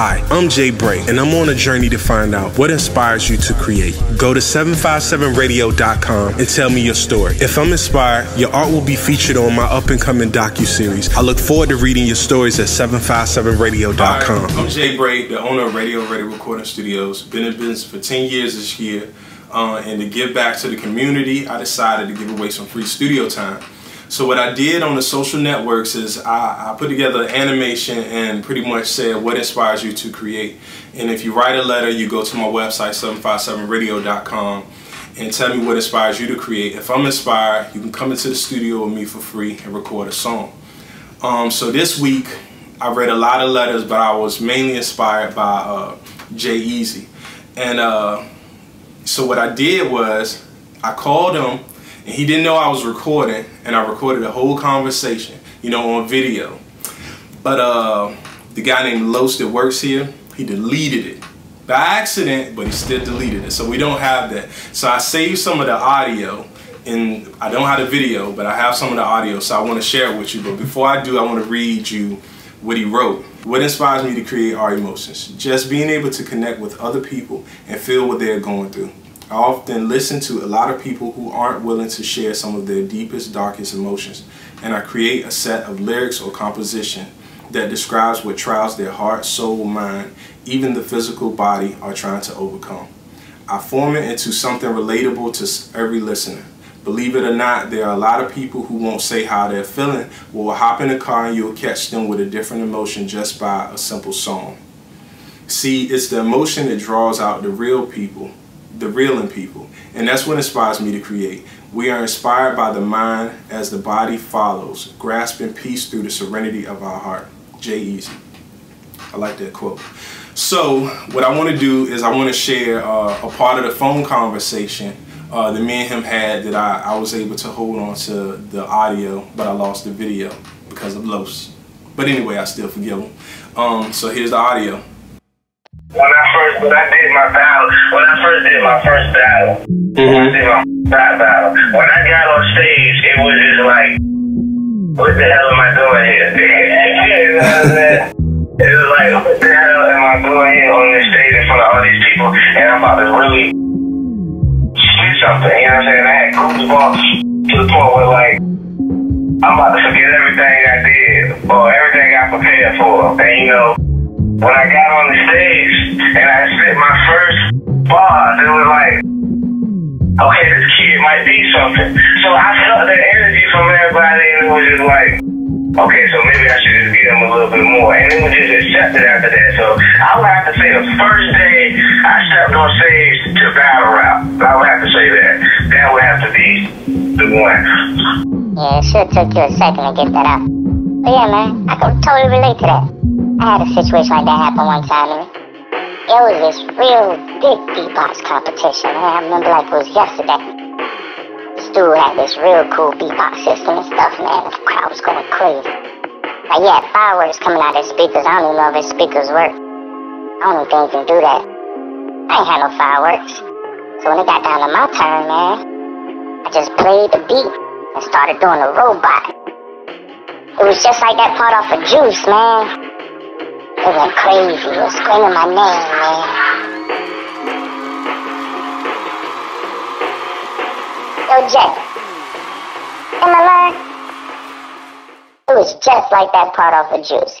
Hi, I'm Jay Braye, and I'm on a journey to find out what inspires you to create. Go to 757radio.com and tell me your story. If I'm inspired, your art will be featured on my up and coming docu-series. I look forward to reading your stories at 757radio.com. I'm Jay Braye, the owner of Radio Ready Recording Studios. Been in business for 10 years this year. Uh, and to give back to the community, I decided to give away some free studio time. So what I did on the social networks is I, I, put together an animation and pretty much said what inspires you to create. And if you write a letter, you go to my website, 757radio.com, and tell me what inspires you to create. If I'm inspired, you can come into the studio with me for free and record a song. Um, so this week, I read a lot of letters, but I was mainly inspired by uh, Jay Easy. And uh, so what I did was I called him and he didn't know I was recording, and I recorded a whole conversation, you know, on video. But uh, the guy named Los that works here, he deleted it by accident, but he still deleted it. So we don't have that. So I saved some of the audio, and I don't have the video, but I have some of the audio, so I want to share it with you. But before I do, I want to read you what he wrote. What inspires me to create our emotions. Just being able to connect with other people and feel what they're going through. I often listen to a lot of people who aren't willing to share some of their deepest, darkest emotions, and I create a set of lyrics or composition that describes what trials their heart, soul, mind, even the physical body are trying to overcome. I form it into something relatable to every listener. Believe it or not, there are a lot of people who won't say how they're feeling, but will hop in a car and you'll catch them with a different emotion just by a simple song. See, it's the emotion that draws out the real people the real in people. And that's what inspires me to create. We are inspired by the mind as the body follows, grasping peace through the serenity of our heart. Jay Easy. I like that quote. So what I want to do is I want to share uh, a part of the phone conversation uh, that me and him had that I, I was able to hold on to the audio, but I lost the video because of Los. But anyway, I still forgive him. Um, so here's the audio. When I first, when I did my battle, when I first did my first battle, mm-hmm. I did my first battle. When I got on stage, it was just like, what the hell am I doing here? you know what I'm saying? It was like, what the hell am I doing here on this stage in front of all these people? And I'm about to really do something. You know what I'm saying? I had goosebumps to the point where like, I'm about to forget everything I did or everything I prepared for. And you know, when I got on the stage and I spit my first bars, it was like, okay, this kid might be something. So I felt the energy from everybody and it was just like, okay, so maybe I should just give him a little bit more. And it was just accepted after that. So I would have to say the first day I stepped on stage to battle rap, I would have to say that. That would have to be the one. Yeah, it sure took you a second to get that out. But yeah, man, I can totally relate to that. I had a situation like that happen one time, and it was this real big beatbox competition. Man. I remember like it was yesterday. This dude had this real cool beatbox system and stuff, man. The crowd was going crazy. Like, had fireworks coming out of his speakers. I don't even know if his speakers work. I don't even think he can do that. I ain't had no fireworks. So when it got down to my turn, man, I just played the beat and started doing the robot. It was just like that part off of Juice, man. It went crazy. It was screaming my name, man. Yo, Jay. Am I lying? It was just like that part off of Juice.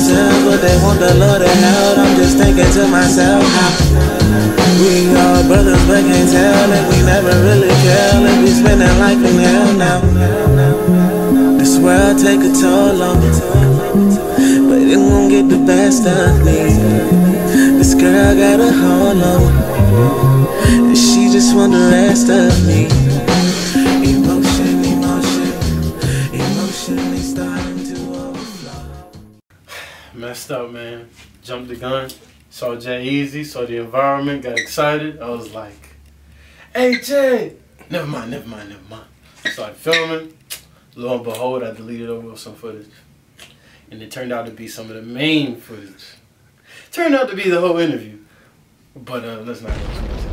themselves, but they want the Lord to help. I'm just thinking to myself, how we are brothers, but can't tell if we never really care. If we spending life in hell now. This world take a toll on me, but it won't get the best of me. This girl got a hold on me, and she just want the rest of me. Messed up, man. Jumped the gun. Saw Jay Easy. Saw the environment. Got excited. I was like, "Hey Jay!" Never mind. Never mind. Never mind. Started filming. Lo and behold, I deleted over some footage, and it turned out to be some of the main footage. Turned out to be the whole interview. But uh, let's not go too much